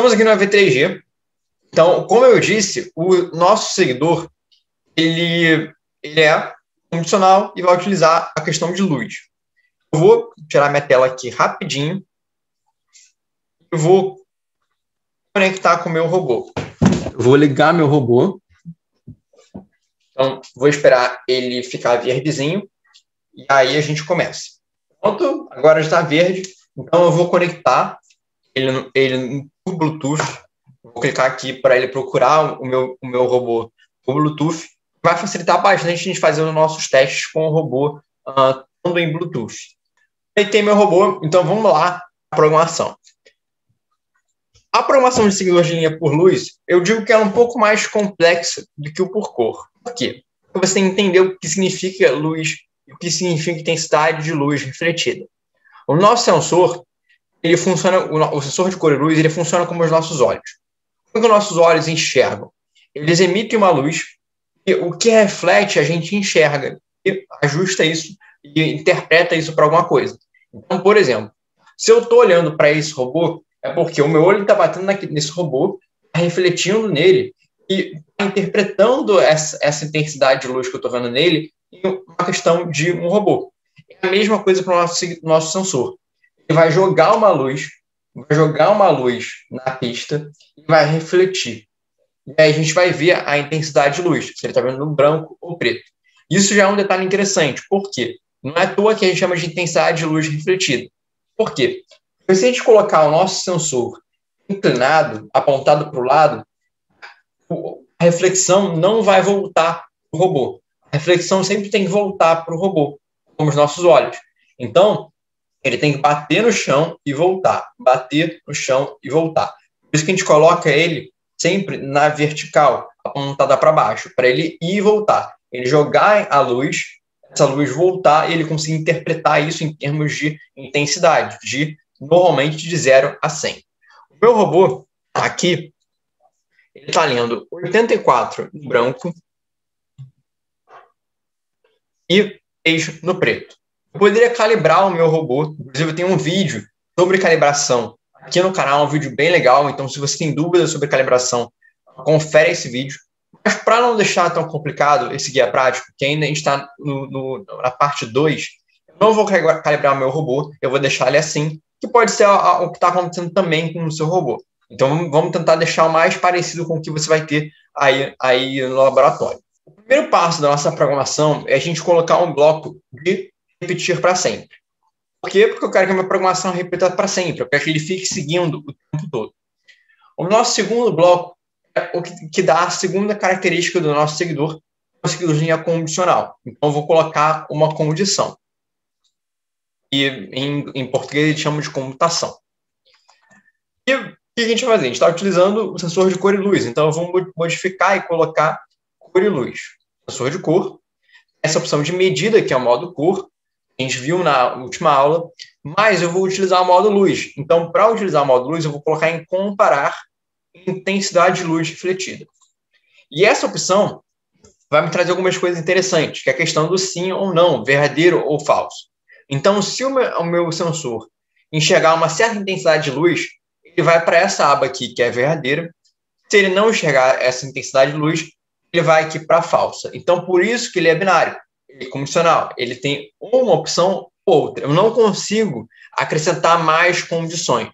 Estamos aqui no AV3G. Então, como eu disse, o nosso seguidor, ele, ele é condicional e vai utilizar a questão de luz. Eu vou tirar minha tela aqui rapidinho. Eu vou conectar com o meu robô. Eu vou ligar meu robô. Então, vou esperar ele ficar verdezinho. E aí a gente começa. Pronto, agora está verde. Então, eu vou conectar ele, ele por Bluetooth. Vou clicar aqui para ele procurar o meu, o meu robô por Bluetooth. Vai facilitar bastante a gente fazer os nossos testes com o robô uh, em Bluetooth. Aí tem meu robô, então vamos lá, a programação. A programação de seguidor de linha por luz, eu digo que ela é um pouco mais complexa do que o por cor. Por quê? Porque você tem que entender o que significa luz e o que significa intensidade de luz refletida. O nosso sensor, ele funciona, o sensor de cor e luz, ele funciona como os nossos olhos. Como os nossos olhos enxergam? Eles emitem uma luz e o que reflete a gente enxerga e ajusta isso e interpreta isso para alguma coisa. Então, por exemplo, se eu estou olhando para esse robô, é porque o meu olho está batendo nesse robô, tá refletindo nele e tá interpretando essa, essa intensidade de luz que eu estou vendo nele em uma questão de um robô. É a mesma coisa para o nosso, nosso sensor. Vai jogar uma luz, vai jogar uma luz na pista e vai refletir. E aí a gente vai ver a intensidade de luz, se ele está vendo no branco ou preto. Isso já é um detalhe interessante. Por quê? Não é à toa que a gente chama de intensidade de luz refletida. Por quê? Porque se a gente colocar o nosso sensor inclinado, apontado para o lado, a reflexão não vai voltar para o robô. A reflexão sempre tem que voltar para o robô, como os nossos olhos. Então, ele tem que bater no chão e voltar, bater no chão e voltar. Por isso que a gente coloca ele sempre na vertical, apontada para baixo, para ele ir e voltar. Ele jogar a luz essa luz voltar e ele conseguir interpretar isso em termos de intensidade, de normalmente de 0 a 100. O meu robô, aqui, ele está lendo 84 no branco e 6 no preto. Eu poderia calibrar o meu robô, inclusive eu tenho um vídeo sobre calibração aqui no canal, um vídeo bem legal, então se você tem dúvidas sobre calibração, confere esse vídeo. Mas para não deixar tão complicado esse guia prático, que ainda a gente está na parte 2, eu não vou calibrar o meu robô, eu vou deixar ele assim, que pode ser o que está acontecendo também com o seu robô. Então vamos tentar deixar o mais parecido com o que você vai ter aí, aí no laboratório. O primeiro passo da nossa programação é a gente colocar um bloco de repetir para sempre. Por quê? Porque eu quero que a minha programação repita para sempre, eu quero que ele fique seguindo o tempo todo. O nosso segundo bloco é o que, que dá a segunda característica do nosso seguidor, o seguidor linha condicional. Então, eu vou colocar uma condição. E em, em português eles chamam de comutação. E o que a gente vai fazer? A gente está utilizando o sensor de cor e luz. Então, eu vou modificar e colocar cor e luz. Sensor de cor, essa opção de medida, que é o modo cor, a gente viu na última aula, mas eu vou utilizar o modo luz. Então, para utilizar o modo luz, eu vou colocar em comparar intensidade de luz refletida. E essa opção vai me trazer algumas coisas interessantes, que é a questão do sim ou não, verdadeiro ou falso. Então, se o meu, o meu sensor enxergar uma certa intensidade de luz, ele vai para essa aba aqui, que é verdadeira. Se ele não enxergar essa intensidade de luz, ele vai aqui para falsa. Então, por isso que ele é binário, condicional. Ele tem uma opção ou outra. Eu não consigo acrescentar mais condições.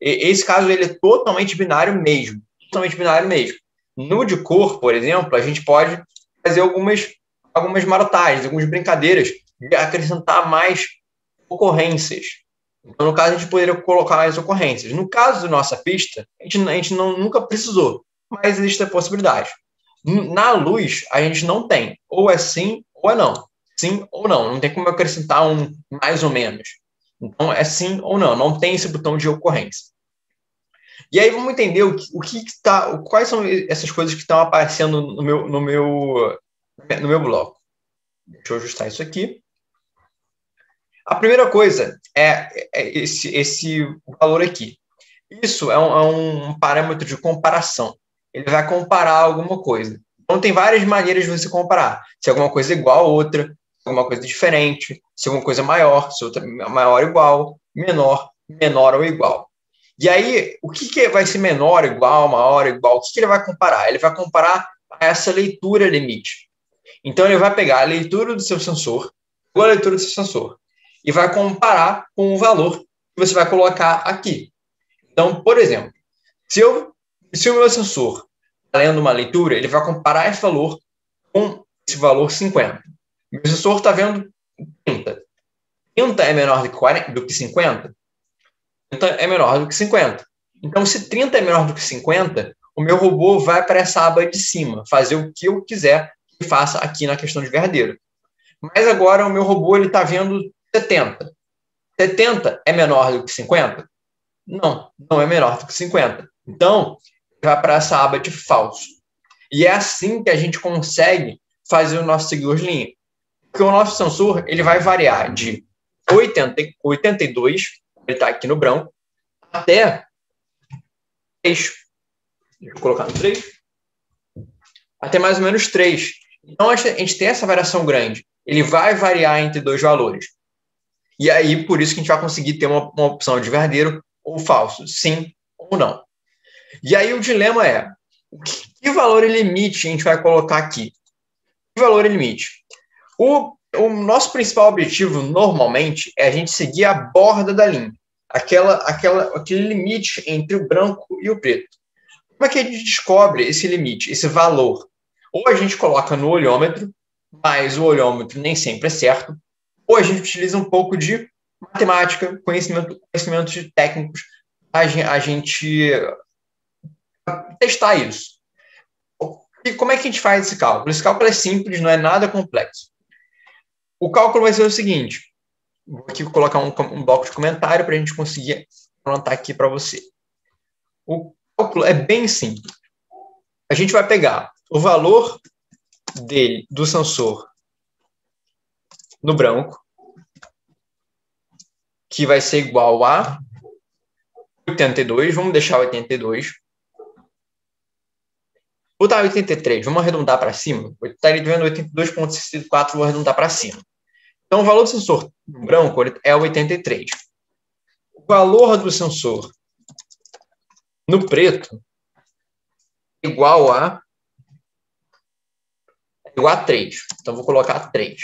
Esse caso ele é totalmente binário mesmo, totalmente binário mesmo. No de cor, por exemplo, a gente pode fazer algumas algumas marotagens, algumas brincadeiras de acrescentar mais ocorrências. Então, no caso, a gente poderia colocar mais ocorrências. No caso da nossa pista, a gente, a gente não, nunca precisou, mas existe a possibilidade. Na luz, a gente não tem. Ou é sim ou é não. Sim ou não. Não tem como acrescentar um mais ou menos. Então, é sim ou não, não tem esse botão de ocorrência. E aí vamos entender o que, o que está, quais são essas coisas que estão aparecendo no meu, no meu, no meu bloco. Deixa eu ajustar isso aqui. A primeira coisa é, é esse, esse valor aqui. Isso é um, é um, parâmetro de comparação. Ele vai comparar alguma coisa. Então, tem várias maneiras de você comparar. Se alguma coisa é igual a outra, alguma coisa diferente, se alguma coisa é maior, se outra é maior ou igual, menor, menor ou igual. E aí, o que, que vai ser menor, igual, maior, igual? O que, que ele vai comparar? Ele vai comparar essa leitura limite. Então, ele vai pegar a leitura do seu sensor, a leitura do seu sensor, e vai comparar com o valor que você vai colocar aqui. Então, por exemplo, se, eu, se o meu sensor lendo uma leitura, ele vai comparar esse valor com esse valor 50. Meu sensor está vendo 30. 30 é menor do que, 40, do que 50? 30 é menor do que 50. Então, se 30 é menor do que 50, o meu robô vai para essa aba de cima, fazer o que eu quiser que faça aqui na questão de verdadeiro. Mas agora o meu robô está vendo 70. 70 é menor do que 50? Não, não é menor do que 50. Então, para essa aba de falso. E é assim que a gente consegue fazer o nosso seguidor linha. Porque o nosso sensor ele vai variar de 80, 82, ele está aqui no branco, até 3. Deixa eu colocar no 3. Até mais ou menos 3. Então, a gente tem essa variação grande. Ele vai variar entre dois valores. E aí, por isso que a gente vai conseguir ter uma, uma opção de verdadeiro ou falso, sim ou não. E aí o dilema é, que, valor limite a gente vai colocar aqui? Que valor limite? O, o nosso principal objetivo, normalmente, é a gente seguir a borda da linha. Aquela, aquela, aquele limite entre o branco e o preto. Como é que a gente descobre esse limite, esse valor? Ou a gente coloca no olhômetro, mas o olhômetro nem sempre é certo, ou a gente utiliza um pouco de matemática, conhecimento, conhecimentos técnicos, a a gente testar isso. E como é que a gente faz esse cálculo? Esse cálculo é simples, não é nada complexo. O cálculo vai ser o seguinte: vou aqui colocar um, um bloco de comentário para a gente conseguir anotar aqui para você. O cálculo é bem simples. A gente vai pegar o valor dele, do sensor, no branco, que vai ser igual a 82, vamos deixar 82. Botar 83, vamos arredondar para cima. Estaria vendo 82,64, vou arredondar para cima. Então, o valor do sensor branco é 83. O valor do sensor no preto é igual a igual a 3. Então, vou colocar 3.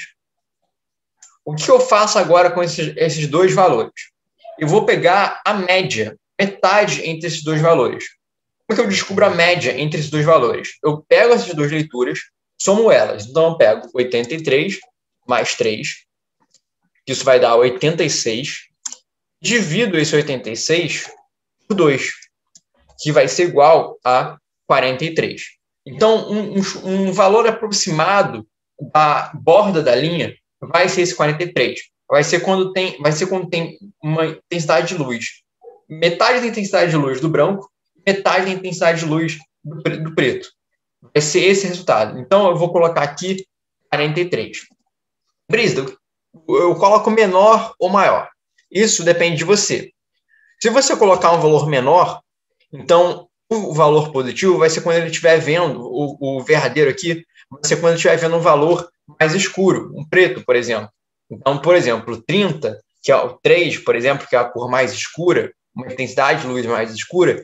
O que eu faço agora com esses, esses dois valores? Eu vou pegar a média, metade entre esses dois valores. Como é que eu descubro a média entre esses dois valores? Eu pego essas duas leituras, somo elas. Então, eu pego 83 mais 3, que isso vai dar 86, divido esse 86 por 2, que vai ser igual a 43. Então, um, um, valor aproximado da borda da linha vai ser esse 43. Vai ser quando tem, vai ser quando tem uma intensidade de luz. Metade da intensidade de luz do branco, metade da intensidade de luz do, do preto. Vai ser esse resultado. Então, eu vou colocar aqui 43. Brisa, eu coloco menor ou maior. Isso depende de você. Se você colocar um valor menor, então o valor positivo vai ser quando ele estiver vendo, o, o verdadeiro aqui, vai ser quando ele estiver vendo um valor mais escuro, um preto, por exemplo. Então, por exemplo, 30, que é o 3, por exemplo, que é a cor mais escura, uma intensidade de luz mais escura,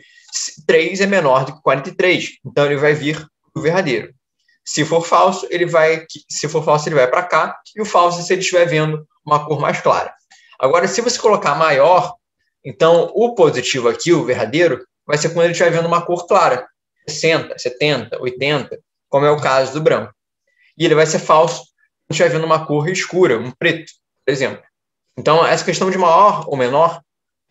3 é menor do que 43. Então, ele vai vir o verdadeiro. Se for falso, ele vai, se for falso, ele vai para cá, e o falso se ele estiver vendo uma cor mais clara. Agora, se você colocar maior, então o positivo aqui, o verdadeiro, vai ser quando ele estiver vendo uma cor clara, 60, 70, 80, como é o caso do branco. E ele vai ser falso quando estiver vendo uma cor escura, um preto, por exemplo. Então, essa questão de maior ou menor,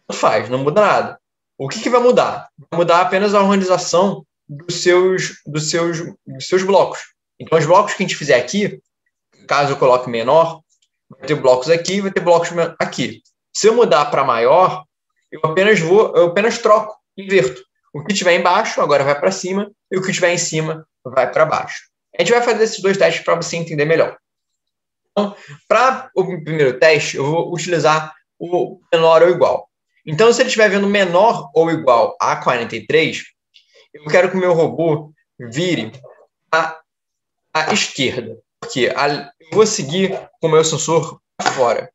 não faz, não muda nada. O que, que vai mudar? Vai mudar apenas a organização dos seus, dos, seus, dos seus blocos. Então, os blocos que a gente fizer aqui, caso eu coloque menor, vai ter blocos aqui vai ter blocos aqui. Se eu mudar para maior, eu apenas vou, eu apenas troco inverto. O que tiver embaixo agora vai para cima e o que tiver em cima vai para baixo. A gente vai fazer esses dois testes para você entender melhor. Então, para o primeiro teste, eu vou utilizar o menor ou igual. Então, se ele estiver vendo menor ou igual a 43, eu quero que o meu robô vire à, esquerda. Porque a, eu vou seguir com o meu sensor para fora.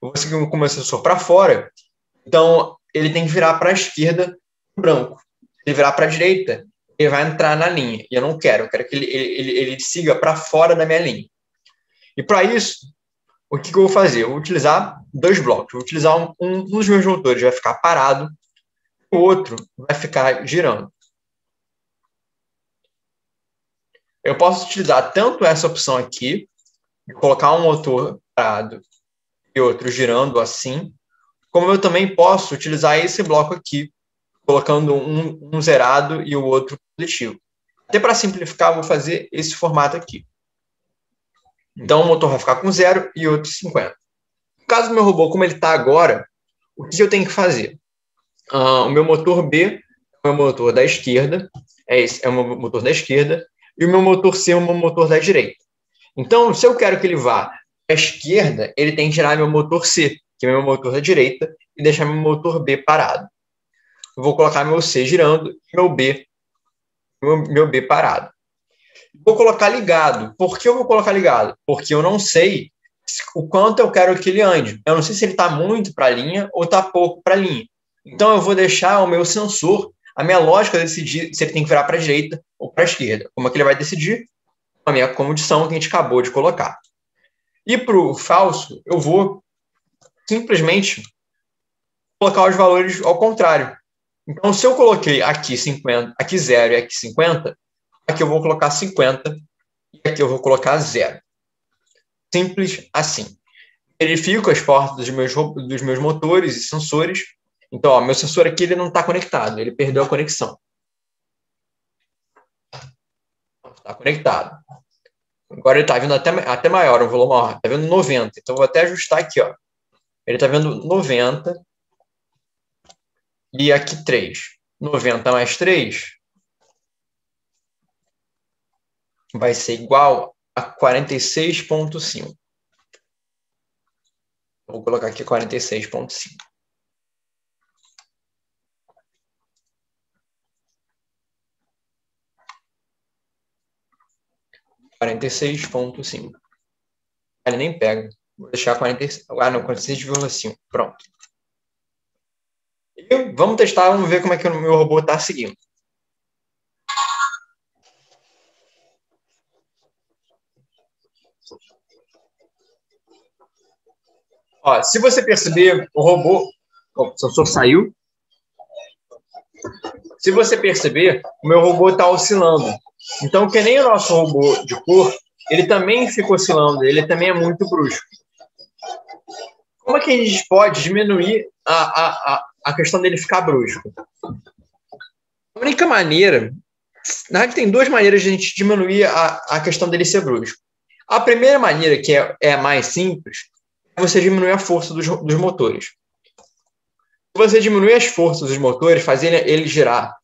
Eu vou seguir com o meu sensor para fora. Então, ele tem que virar para a esquerda branco. Ele virar para a direita, ele vai entrar na linha. E eu não quero, eu quero que ele, ele, ele siga para fora da minha linha. E para isso, o que, que, eu vou fazer? Eu vou utilizar dois blocos. Vou utilizar um, um dos meus motores, vai ficar parado, o outro vai ficar girando. Eu posso utilizar tanto essa opção aqui, de colocar um motor parado e outro girando assim, como eu também posso utilizar esse bloco aqui, colocando um, um zerado e o outro positivo. Até para simplificar, vou fazer esse formato aqui. Então, o motor vai ficar com zero e outro 50. No caso do meu robô, como ele está agora, o que eu tenho que fazer? Uh, o meu motor B é o meu motor da esquerda, é esse, é o meu motor da esquerda, e o meu motor C é o meu motor da direita. Então, se eu quero que ele vá à esquerda, ele tem que tirar meu motor C, que é meu motor da direita, e deixar meu motor B parado. Eu vou colocar meu C girando e meu B, meu, meu B parado. Vou colocar ligado. Por que eu vou colocar ligado? Porque eu não sei o quanto eu quero que ele ande. Eu não sei se ele está muito para a linha ou está pouco para a linha. Então eu vou deixar o meu sensor, a minha lógica decidir se ele tem que virar para a direita ou para a esquerda. Como é que ele vai decidir? A minha condição que a gente acabou de colocar. E para o falso, eu vou simplesmente colocar os valores ao contrário. Então, se eu coloquei aqui 50, aqui 0 e aqui 50, aqui eu vou colocar 50 e aqui eu vou colocar 0. Simples assim. Verifico as portas dos meus, dos meus motores e sensores. Então, ó, meu sensor aqui ele não está conectado, ele perdeu a conexão. Está conectado. Agora ele está vindo até, até maior, o volume maior. Está vendo 90. Então, vou até ajustar aqui. Ó. Ele está vendo 90. E aqui 3. 90 mais 3 vai ser igual a 46,5. Vou colocar aqui 46,5. Quarenta e seis ponto cinco. Ele nem pega. Vou deixar 46. Ah, não, 46,5. Pronto. E vamos testar, vamos ver como é que o meu robô está seguindo. Ó, se você perceber, o robô. O sensor saiu. Se você perceber, o meu robô está oscilando. Então, que nem o nosso robô de cor, ele também fica oscilando, ele também é muito brusco. Como é que a gente pode diminuir a, a, a, a questão dele ficar brusco? A única maneira. Na verdade, tem duas maneiras de a gente diminuir a, a questão dele ser brusco. A primeira maneira, que é, é mais simples, você diminui a força dos, dos motores. Se você diminuir as forças dos motores, fazer ele girar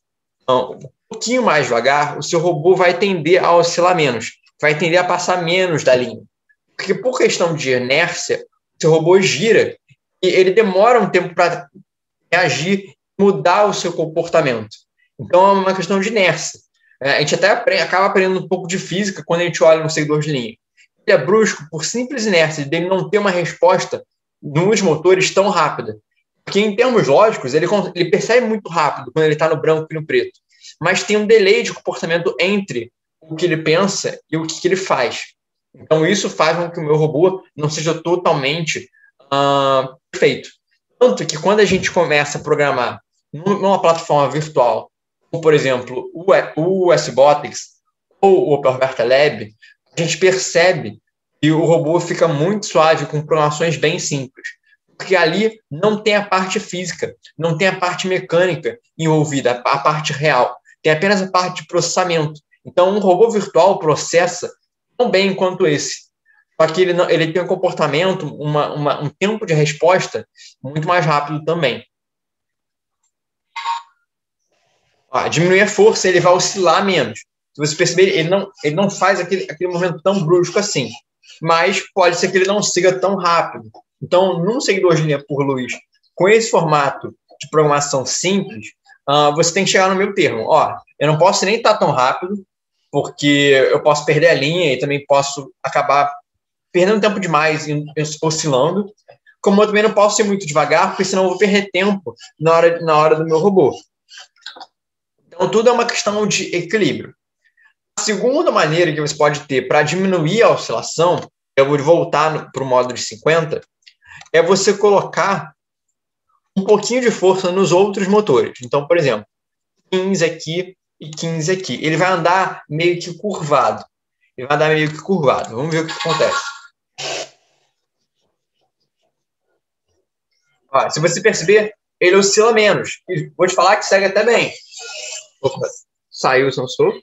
um pouquinho mais devagar, o seu robô vai tender a oscilar menos, vai tender a passar menos da linha. Porque por questão de inércia, o seu robô gira e ele demora um tempo para reagir, mudar o seu comportamento. Então é uma questão de inércia. É, a gente até aprende, acaba aprendendo um pouco de física quando a gente olha no seguidor de linha é brusco por simples inércia dele não ter uma resposta nos motores tão rápida. Porque, em termos lógicos, ele, ele percebe muito rápido quando ele está no branco e no preto. Mas tem um delay de comportamento entre o que ele pensa e o que ele faz. Então, isso faz com que o meu robô não seja totalmente uh, perfeito. Tanto que quando a gente começa a programar numa plataforma virtual, como, por exemplo, o SBotics ou o Operberta Lab, a gente percebe que o robô fica muito suave com programações bem simples. Porque ali não tem a parte física, não tem a parte mecânica envolvida, a parte real. Tem apenas a parte de processamento. Então, um robô virtual processa tão bem quanto esse. Só que ele, não, ele tem um comportamento, uma, uma, um tempo de resposta muito mais rápido também. Ó, diminuir a força, ele vai oscilar menos. Você perceber, ele não, ele não faz aquele, aquele movimento tão brusco assim. Mas pode ser que ele não siga tão rápido. Então, num seguidor de linha por luz, com esse formato de programação simples, uh, você tem que chegar no meu termo. Ó, eu não posso nem estar tão rápido, porque eu posso perder a linha e também posso acabar perdendo tempo demais oscilando, como eu também não posso ir muito devagar, porque senão eu vou perder tempo na hora, na hora do meu robô. Então, tudo é uma questão de equilíbrio. A segunda maneira que você pode ter para diminuir a oscilação, eu vou voltar para o modo de 50, é você colocar um pouquinho de força nos outros motores. Então, por exemplo, 15 aqui e 15 aqui. Ele vai andar meio que curvado. Ele vai andar meio que curvado. Vamos ver o que acontece. Ó, se você perceber, ele oscila menos. Vou te falar que segue até bem. Opa, saiu o sensor.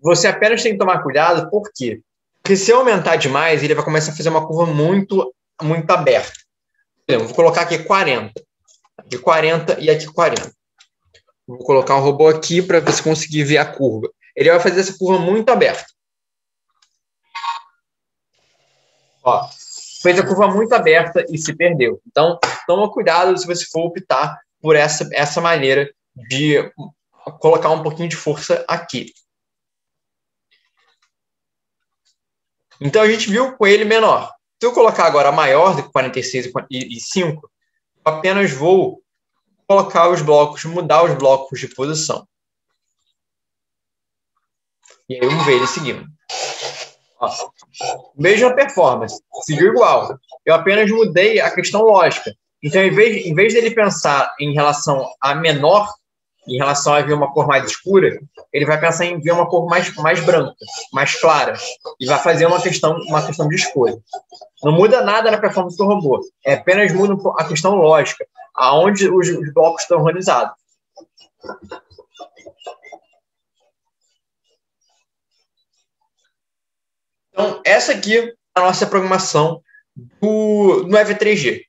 Você apenas tem que tomar cuidado, por quê? Porque se aumentar demais, ele vai começar a fazer uma curva muito, muito aberta. Exemplo, vou colocar aqui 40. Aqui 40 e aqui 40. Vou colocar um robô aqui para você conseguir ver a curva. Ele vai fazer essa curva muito aberta. Ó, fez a curva muito aberta e se perdeu. Então, toma cuidado se você for optar por essa, essa maneira de colocar um pouquinho de força aqui. Então a gente viu com ele menor. Se eu colocar agora maior do que 46 e 5, eu apenas vou colocar os blocos, mudar os blocos de posição. E aí vamos ver ele seguindo. Mesma performance, seguiu igual. Eu apenas mudei a questão lógica. Então, em vez, em vez dele pensar em relação a menor em relação a ver uma cor mais escura, ele vai pensar em ver uma cor mais, mais branca, mais clara, e vai fazer uma questão, uma questão de escolha. Não muda nada na performance do robô, é apenas muda a questão lógica, aonde os, os blocos estão organizados. Então, essa aqui é a nossa programação do, no EV3G.